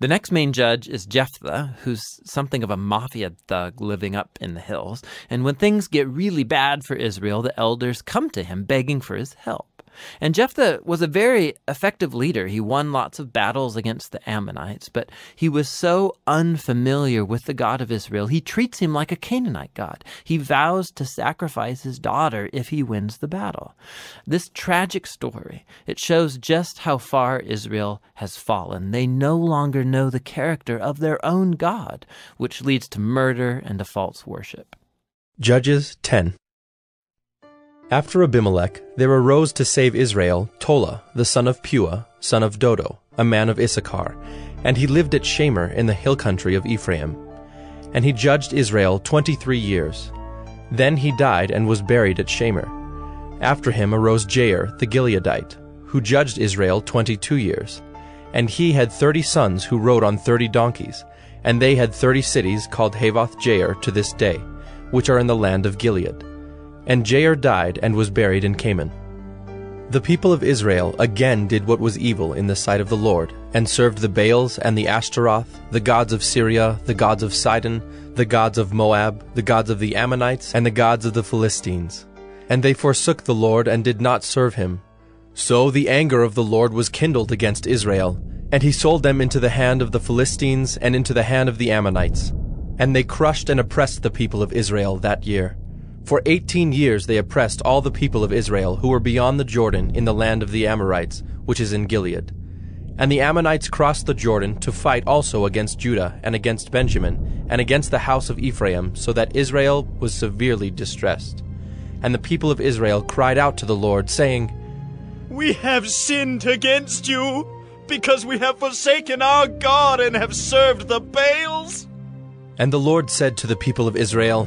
The next main judge is Jephthah, who's something of a mafia thug living up in the hills. And when things get really bad for Israel, the elders come to him begging for his help. And Jephthah was a very effective leader. He won lots of battles against the Ammonites, but he was so unfamiliar with the God of Israel, he treats him like a Canaanite God. He vows to sacrifice his daughter if he wins the battle. This tragic story, it shows just how far Israel has fallen. They no longer know the character of their own God, which leads to murder and to false worship. Judges 10 after Abimelech, there arose to save Israel Tola, the son of Puah, son of Dodo, a man of Issachar, and he lived at Shamir in the hill country of Ephraim. And he judged Israel twenty-three years. Then he died and was buried at Shamir. After him arose Jair the Gileadite, who judged Israel twenty-two years. And he had thirty sons who rode on thirty donkeys, and they had thirty cities called Havoth Jair to this day, which are in the land of Gilead. And Jair died and was buried in Kamon. The people of Israel again did what was evil in the sight of the Lord, and served the Baals and the Ashtaroth, the gods of Syria, the gods of Sidon, the gods of Moab, the gods of the Ammonites, and the gods of the Philistines. And they forsook the Lord and did not serve him. So the anger of the Lord was kindled against Israel, and he sold them into the hand of the Philistines and into the hand of the Ammonites. And they crushed and oppressed the people of Israel that year. For eighteen years they oppressed all the people of Israel who were beyond the Jordan in the land of the Amorites, which is in Gilead. And the Ammonites crossed the Jordan to fight also against Judah and against Benjamin and against the house of Ephraim, so that Israel was severely distressed. And the people of Israel cried out to the Lord, saying, We have sinned against you, because we have forsaken our God and have served the Baals. And the Lord said to the people of Israel,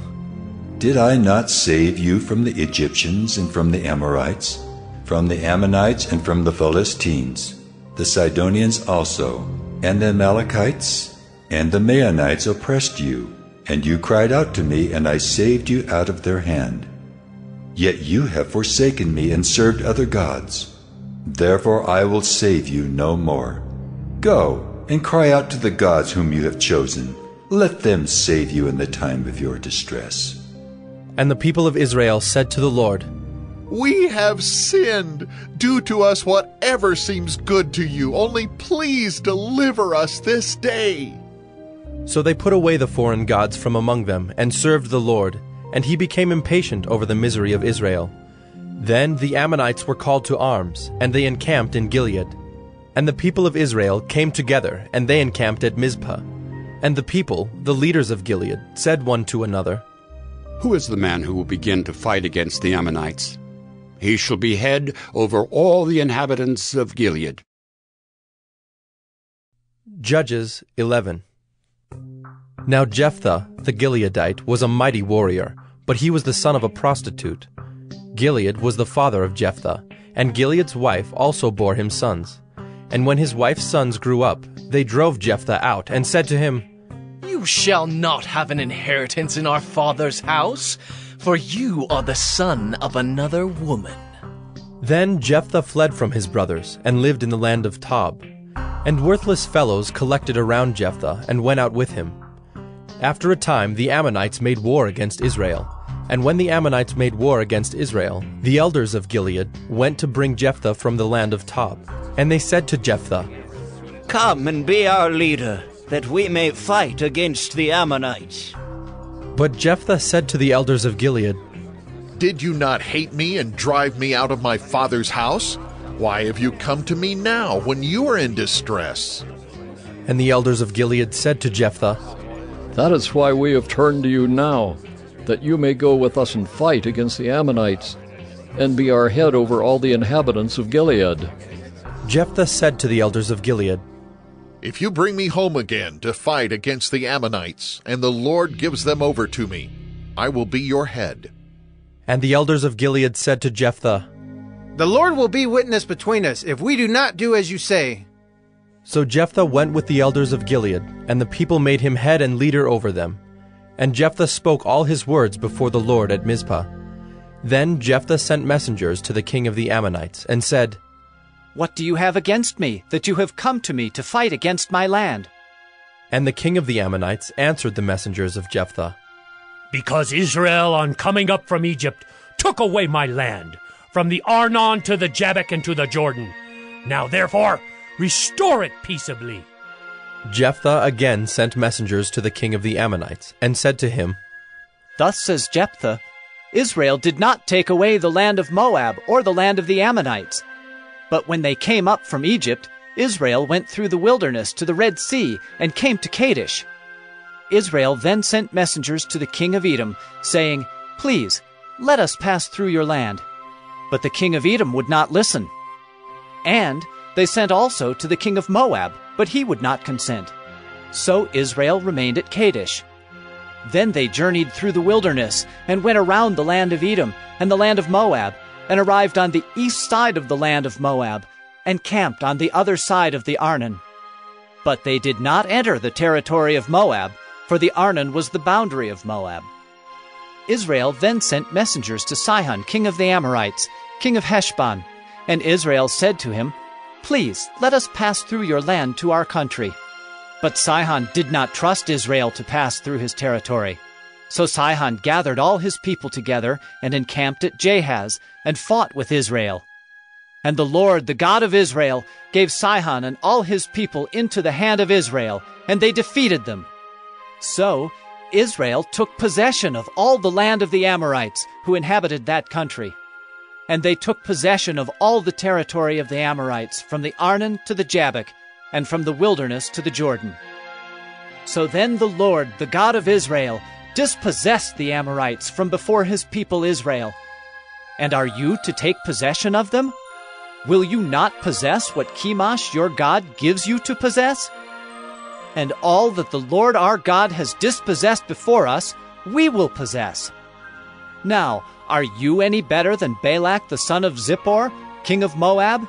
did I not save you from the Egyptians and from the Amorites, from the Ammonites and from the Philistines, the Sidonians also, and the Amalekites, and the Maonites oppressed you, and you cried out to me, and I saved you out of their hand. Yet you have forsaken me and served other gods. Therefore I will save you no more. Go and cry out to the gods whom you have chosen. Let them save you in the time of your distress. And the people of Israel said to the Lord, We have sinned. Do to us whatever seems good to you. Only please deliver us this day. So they put away the foreign gods from among them and served the Lord, and he became impatient over the misery of Israel. Then the Ammonites were called to arms, and they encamped in Gilead. And the people of Israel came together, and they encamped at Mizpah. And the people, the leaders of Gilead, said one to another, who is the man who will begin to fight against the Ammonites? He shall be head over all the inhabitants of Gilead. Judges 11 Now Jephthah the Gileadite was a mighty warrior, but he was the son of a prostitute. Gilead was the father of Jephthah, and Gilead's wife also bore him sons. And when his wife's sons grew up, they drove Jephthah out and said to him, you shall not have an inheritance in our father's house, for you are the son of another woman. Then Jephthah fled from his brothers and lived in the land of Tob. And worthless fellows collected around Jephthah and went out with him. After a time, the Ammonites made war against Israel. And when the Ammonites made war against Israel, the elders of Gilead went to bring Jephthah from the land of Tob. And they said to Jephthah, Come and be our leader that we may fight against the Ammonites. But Jephthah said to the elders of Gilead, Did you not hate me and drive me out of my father's house? Why have you come to me now when you are in distress? And the elders of Gilead said to Jephthah, That is why we have turned to you now, that you may go with us and fight against the Ammonites, and be our head over all the inhabitants of Gilead. Jephthah said to the elders of Gilead, if you bring me home again to fight against the Ammonites, and the Lord gives them over to me, I will be your head. And the elders of Gilead said to Jephthah, The Lord will be witness between us if we do not do as you say. So Jephthah went with the elders of Gilead, and the people made him head and leader over them. And Jephthah spoke all his words before the Lord at Mizpah. Then Jephthah sent messengers to the king of the Ammonites, and said, what do you have against me, that you have come to me to fight against my land? And the king of the Ammonites answered the messengers of Jephthah Because Israel, on coming up from Egypt, took away my land, from the Arnon to the Jabbok and to the Jordan. Now therefore, restore it peaceably. Jephthah again sent messengers to the king of the Ammonites, and said to him, Thus says Jephthah Israel did not take away the land of Moab or the land of the Ammonites. But when they came up from Egypt, Israel went through the wilderness to the Red Sea and came to Kadesh. Israel then sent messengers to the king of Edom, saying, Please, let us pass through your land. But the king of Edom would not listen. And they sent also to the king of Moab, but he would not consent. So Israel remained at Kadesh. Then they journeyed through the wilderness, and went around the land of Edom and the land of Moab, and arrived on the east side of the land of Moab, and camped on the other side of the Arnon. But they did not enter the territory of Moab, for the Arnon was the boundary of Moab. Israel then sent messengers to Sihon, king of the Amorites, king of Heshbon, and Israel said to him, Please, let us pass through your land to our country. But Sihon did not trust Israel to pass through his territory. So Sihon gathered all his people together and encamped at Jahaz and fought with Israel. And the Lord, the God of Israel, gave Sihon and all his people into the hand of Israel, and they defeated them. So Israel took possession of all the land of the Amorites who inhabited that country. And they took possession of all the territory of the Amorites from the Arnon to the Jabbok and from the wilderness to the Jordan. So then the Lord, the God of Israel, dispossessed the Amorites from before his people Israel. And are you to take possession of them? Will you not possess what Chemosh your God gives you to possess? And all that the Lord our God has dispossessed before us, we will possess. Now, are you any better than Balak the son of Zippor, king of Moab?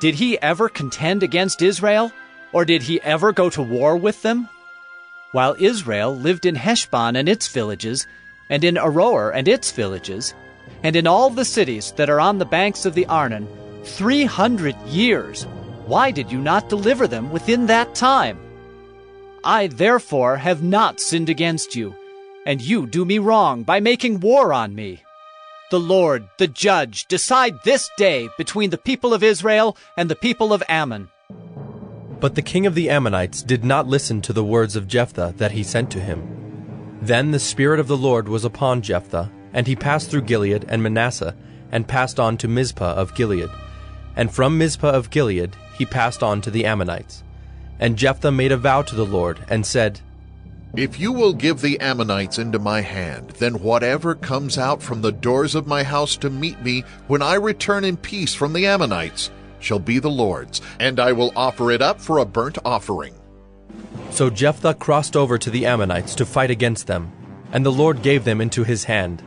Did he ever contend against Israel, or did he ever go to war with them? While Israel lived in Heshbon and its villages, and in Aroer and its villages, and in all the cities that are on the banks of the Arnon, three hundred years, why did you not deliver them within that time? I therefore have not sinned against you, and you do me wrong by making war on me. The Lord, the judge, decide this day between the people of Israel and the people of Ammon. But the king of the Ammonites did not listen to the words of Jephthah that he sent to him. Then the Spirit of the Lord was upon Jephthah, and he passed through Gilead and Manasseh, and passed on to Mizpah of Gilead. And from Mizpah of Gilead he passed on to the Ammonites. And Jephthah made a vow to the Lord, and said, If you will give the Ammonites into my hand, then whatever comes out from the doors of my house to meet me when I return in peace from the Ammonites shall be the Lord's, and I will offer it up for a burnt offering. So Jephthah crossed over to the Ammonites to fight against them, and the Lord gave them into his hand.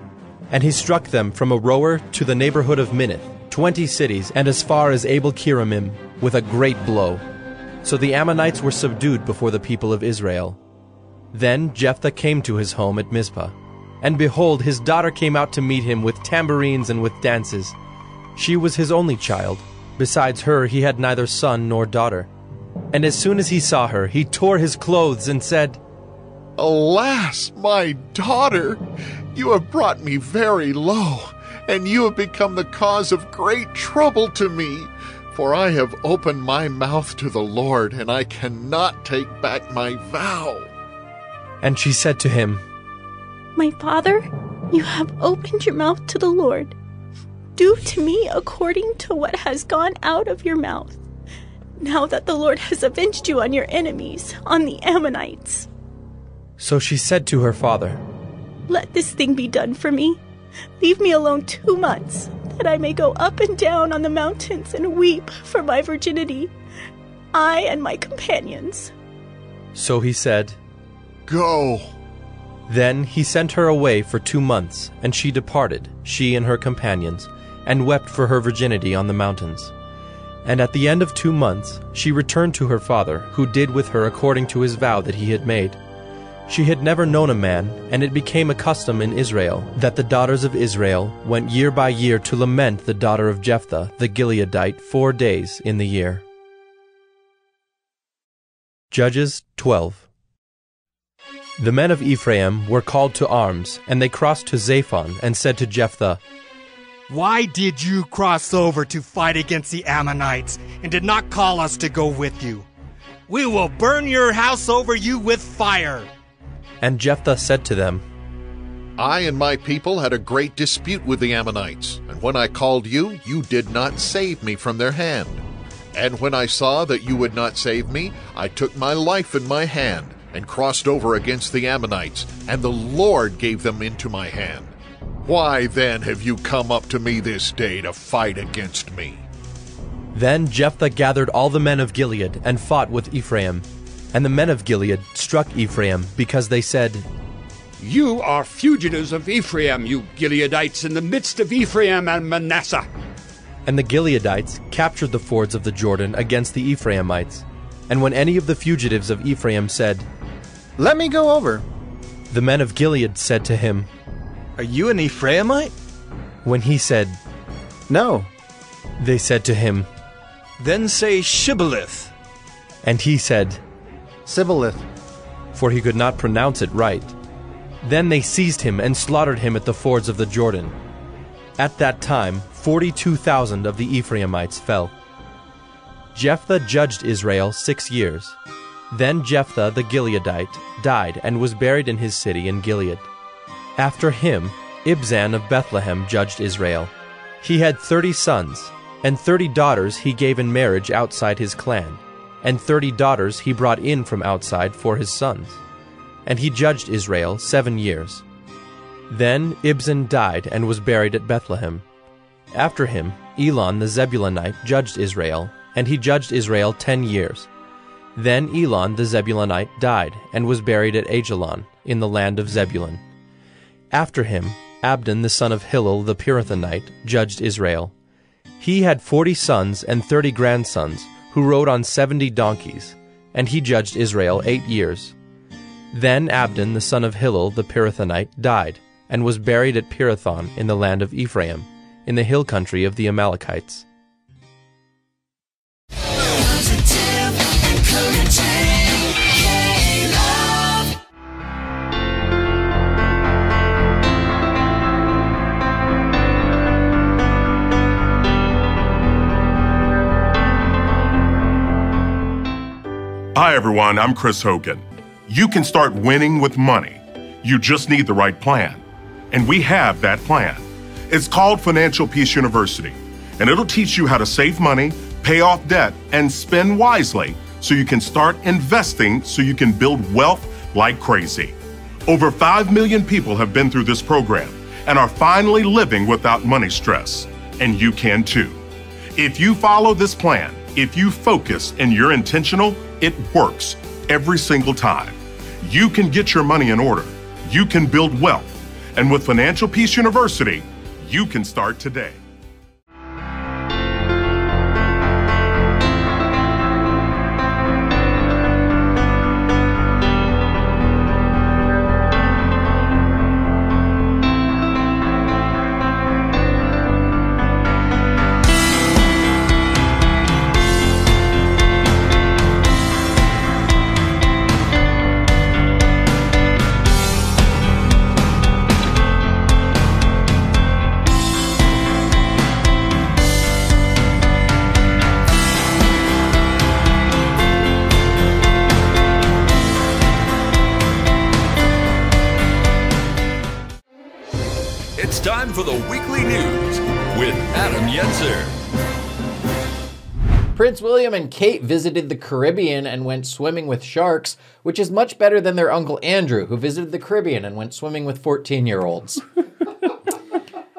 And he struck them from Aroer to the neighborhood of Minnith, twenty cities, and as far as Abel Keramim, with a great blow. So the Ammonites were subdued before the people of Israel. Then Jephthah came to his home at Mizpah. And behold, his daughter came out to meet him with tambourines and with dances. She was his only child. Besides her, he had neither son nor daughter. And as soon as he saw her, he tore his clothes and said, Alas, my daughter, you have brought me very low, and you have become the cause of great trouble to me. For I have opened my mouth to the Lord, and I cannot take back my vow. And she said to him, My father, you have opened your mouth to the Lord. Do to me according to what has gone out of your mouth, now that the Lord has avenged you on your enemies, on the Ammonites. So she said to her father, Let this thing be done for me. Leave me alone two months, that I may go up and down on the mountains and weep for my virginity, I and my companions. So he said, Go. Then he sent her away for two months, and she departed, she and her companions, and wept for her virginity on the mountains. And at the end of two months she returned to her father, who did with her according to his vow that he had made. She had never known a man, and it became a custom in Israel that the daughters of Israel went year by year to lament the daughter of Jephthah the Gileadite four days in the year. Judges 12. The men of Ephraim were called to arms, and they crossed to Zaphon and said to Jephthah, Why did you cross over to fight against the Ammonites and did not call us to go with you? We will burn your house over you with fire. And Jephthah said to them, I and my people had a great dispute with the Ammonites, and when I called you, you did not save me from their hand. And when I saw that you would not save me, I took my life in my hand and crossed over against the Ammonites, and the Lord gave them into my hand. Why then have you come up to me this day to fight against me? Then Jephthah gathered all the men of Gilead and fought with Ephraim. And the men of Gilead struck Ephraim because they said, You are fugitives of Ephraim, you Gileadites, in the midst of Ephraim and Manasseh. And the Gileadites captured the fords of the Jordan against the Ephraimites. And when any of the fugitives of Ephraim said, Let me go over, the men of Gilead said to him, Are you an Ephraimite? When he said, No, they said to him, Then say Shibboleth. And he said, Sibboleth, for he could not pronounce it right. Then they seized him and slaughtered him at the fords of the Jordan. At that time, 42,000 of the Ephraimites fell. Jephthah judged Israel six years. Then Jephthah the Gileadite died and was buried in his city in Gilead. After him, Ibzan of Bethlehem judged Israel. He had thirty sons, and thirty daughters he gave in marriage outside his clan, and thirty daughters he brought in from outside for his sons. And he judged Israel seven years. Then Ibzan died and was buried at Bethlehem. After him, Elon the Zebulunite judged Israel, and he judged Israel ten years. Then Elon the Zebulunite died and was buried at Aijalon, in the land of Zebulun. After him, Abdon the son of Hillel the Pirathonite judged Israel. He had forty sons and thirty grandsons, who rode on seventy donkeys, and he judged Israel eight years. Then Abdon the son of Hillel the Pirathonite died, and was buried at Pirathon in the land of Ephraim, in the hill country of the Amalekites. Everyone. I'm Chris Hogan. You can start winning with money. You just need the right plan. And we have that plan. It's called Financial Peace University, and it'll teach you how to save money, pay off debt, and spend wisely so you can start investing so you can build wealth like crazy. Over 5 million people have been through this program and are finally living without money stress. And you can too. If you follow this plan, if you focus and you're intentional, it works every single time. You can get your money in order. You can build wealth. And with Financial Peace University, you can start today. It's time for the weekly news with Adam Yenser. Prince William and Kate visited the Caribbean and went swimming with sharks, which is much better than their uncle Andrew, who visited the Caribbean and went swimming with 14 year olds.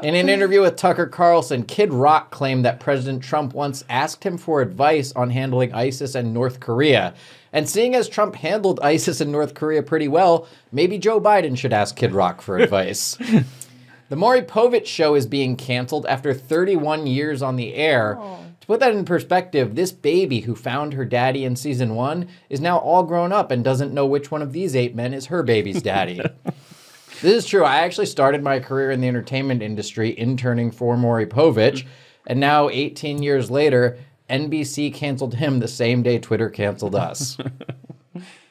In an interview with Tucker Carlson, Kid Rock claimed that President Trump once asked him for advice on handling ISIS and North Korea. And seeing as Trump handled ISIS and North Korea pretty well, maybe Joe Biden should ask Kid Rock for advice. The Maury Povich show is being canceled after 31 years on the air. Oh. To put that in perspective, this baby who found her daddy in season one is now all grown up and doesn't know which one of these eight men is her baby's daddy. this is true. I actually started my career in the entertainment industry interning for Maury Povich, and now 18 years later, NBC canceled him the same day Twitter canceled us.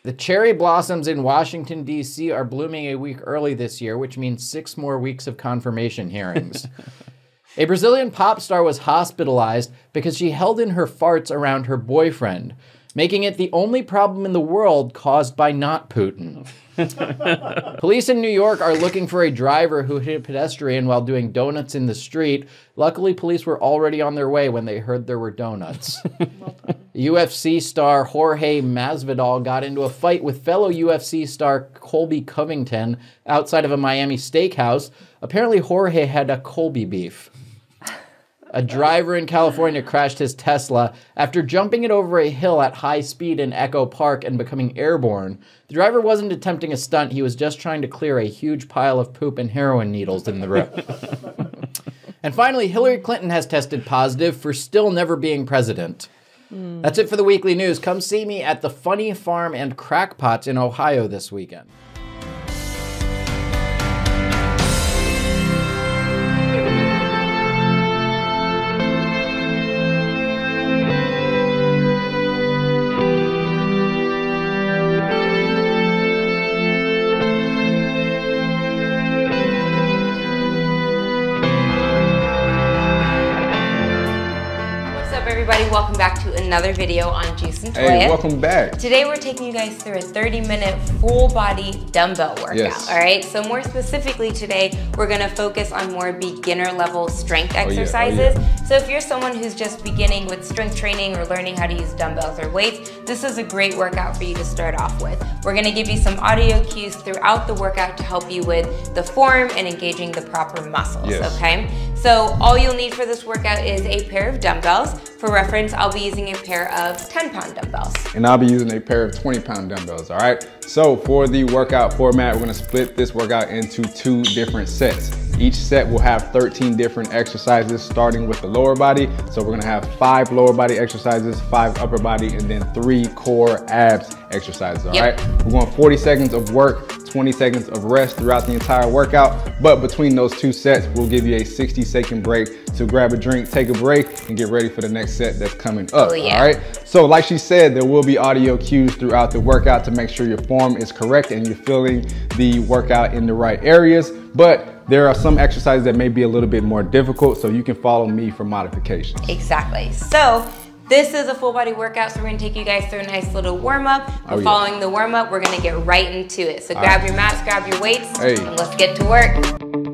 The cherry blossoms in Washington, D.C. are blooming a week early this year, which means six more weeks of confirmation hearings. a Brazilian pop star was hospitalized because she held in her farts around her boyfriend, making it the only problem in the world caused by not Putin. Police in New York are looking for a driver who hit a pedestrian while doing donuts in the street. Luckily, police were already on their way when they heard there were donuts. UFC star Jorge Masvidal got into a fight with fellow UFC star Colby Covington outside of a Miami steakhouse. Apparently, Jorge had a Colby beef. A driver in California crashed his Tesla after jumping it over a hill at high speed in Echo Park and becoming airborne. The driver wasn't attempting a stunt, he was just trying to clear a huge pile of poop and heroin needles in the road. and finally, Hillary Clinton has tested positive for still never being president. That's it for the weekly news. Come see me at the Funny Farm and Crackpots in Ohio this weekend. Another video on Juice and Toya. Hey, welcome back. Today, we're taking you guys through a 30 minute full body dumbbell workout. Yes. All right. So, more specifically, today, we're going to focus on more beginner level strength Oh, yeah. Oh, exercises. So, if you're someone who's just beginning with strength training or learning how to use dumbbells or weights, this is a great workout for you to start off with. We're going to give you some audio cues throughout the workout to help you with the form and engaging the proper muscles. Yes. Okay. So, all you'll need for this workout is a pair of dumbbells. For reference, I'll be using a pair of 10 pound dumbbells. And I'll be using a pair of 20 pound dumbbells, all right? So for the workout format, we're gonna split this workout into two different sets. Each set will have 13 different exercises starting with the lower body. So we're gonna have five lower body exercises, five upper body, and then three core abs exercises, all Yep. right? We're going 40 seconds of work, 20 seconds of rest throughout the entire workout. But between those two sets, we'll give you a 60 second break to grab a drink, take a break, and get ready for the next set that's coming up. Oh, yeah. All right. So, like she said, there will be audio cues throughout the workout to make sure your form is correct and you're feeling the workout in the right areas. But there are some exercises that may be a little bit more difficult, so you can follow me for modifications. Exactly. So, this is a full body workout, so we're gonna take you guys through a nice little warm up. Oh, yeah. Following the warm up, we're gonna get right into it. So, All grab right. your mats, grab your weights, Hey. and let's get to work.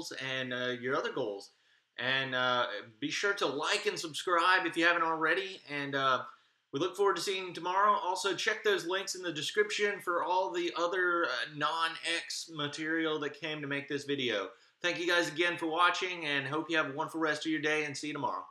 Goals and uh, your other goals. And uh, be sure to like and subscribe if you haven't already. And uh, we look forward to seeing you tomorrow. Also, check those links in the description for all the other uh, non-X material that came to make this video. Thank you guys again for watching and hope you have a wonderful rest of your day and see you tomorrow.